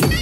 Yeah.